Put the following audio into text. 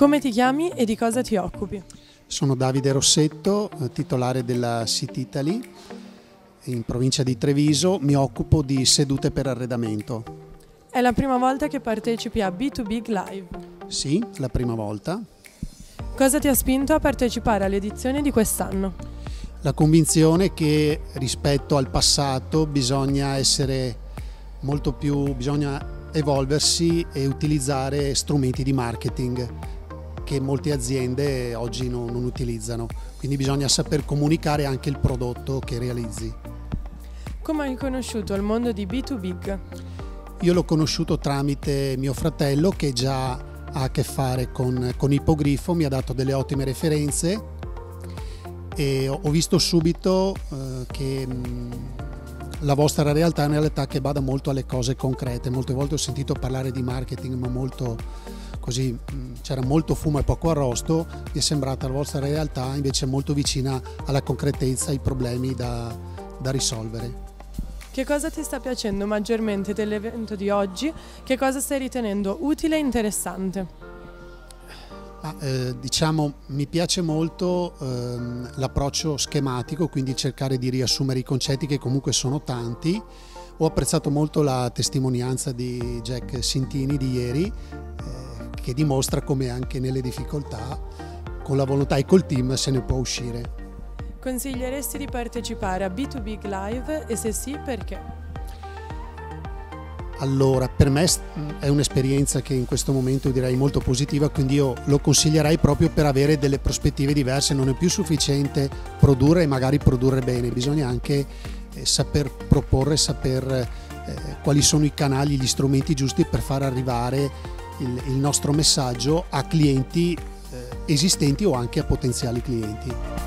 Come ti chiami e di cosa ti occupi? Sono Davide Rossetto, eh, titolare della Sit Italy in provincia di Treviso, mi occupo di sedute per arredamento. È la prima volta che partecipi a B2Big Live? Sì, la prima volta. Cosa ti ha spinto a partecipare all'edizione di quest'anno? La convinzione che rispetto al passato bisogna essere molto più, bisogna evolversi e utilizzare strumenti di marketing che molte aziende oggi non, non utilizzano. Quindi bisogna saper comunicare anche il prodotto che realizzi. Come hai conosciuto il mondo di B2Big? Io l'ho conosciuto tramite mio fratello che già ha a che fare con, con Ippogrifo, mi ha dato delle ottime referenze e ho visto subito eh, che mh, la vostra realtà è una realtà che bada molto alle cose concrete. Molte volte ho sentito parlare di marketing, ma molto così c'era molto fumo e poco arrosto. Mi è sembrata la vostra realtà invece molto vicina alla concretezza, ai problemi da, da risolvere. Che cosa ti sta piacendo maggiormente dell'evento di oggi? Che cosa stai ritenendo utile e interessante? Ah, eh, diciamo, mi piace molto ehm, l'approccio schematico, quindi cercare di riassumere i concetti che comunque sono tanti. Ho apprezzato molto la testimonianza di Jack Sintini di ieri, che dimostra come anche nelle difficoltà, con la volontà e col team, se ne può uscire. Consiglieresti di partecipare a B2Big Live e se sì perché? Allora, per me è un'esperienza che in questo momento direi molto positiva, quindi io lo consiglierei proprio per avere delle prospettive diverse, non è più sufficiente produrre e magari produrre bene, bisogna anche eh, saper proporre, saper eh, quali sono i canali, gli strumenti giusti per far arrivare il, il nostro messaggio a clienti eh, esistenti o anche a potenziali clienti.